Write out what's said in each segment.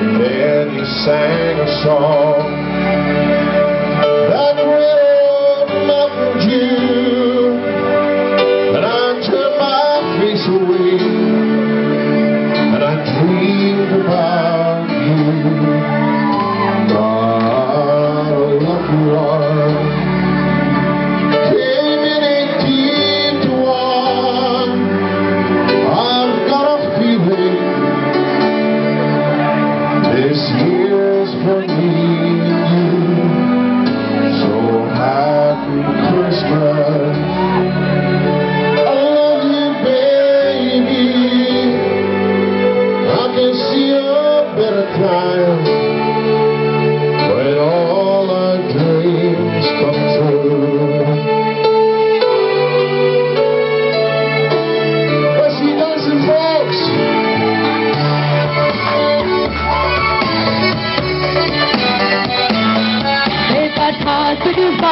And then he sang a song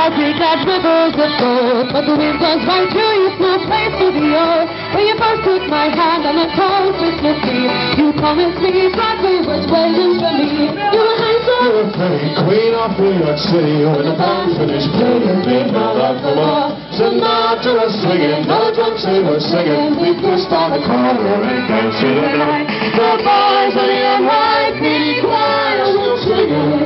to do we rivers of gold. But the wind blows right through you, no place to the earth. Oh. When you first took my hand on a cold Christmas Eve, you promised me Broadway was waiting for me. You were handsome. You're a pretty queen of New York City When the band finished playing, made my love for more Sinatra was swinging, no drums they were singing We pushed on the corner and danced through the night The boys of the NYPD choir were singing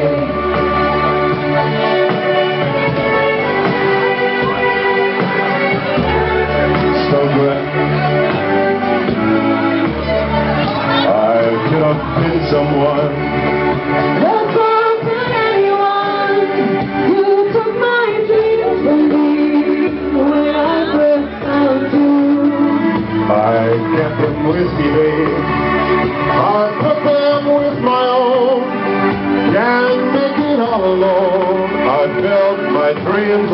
someone. Don't talk to anyone. You took my dreams from me when I first found you. I kept them with me, babe. I put them with my own. Can't make it all alone. I felt my dreams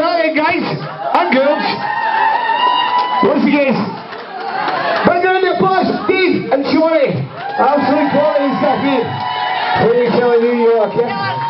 That, guys and girls? Once again, bring on the applause, Steve and Shorty. Absolute quality stuff here. Kelty, New York, yeah?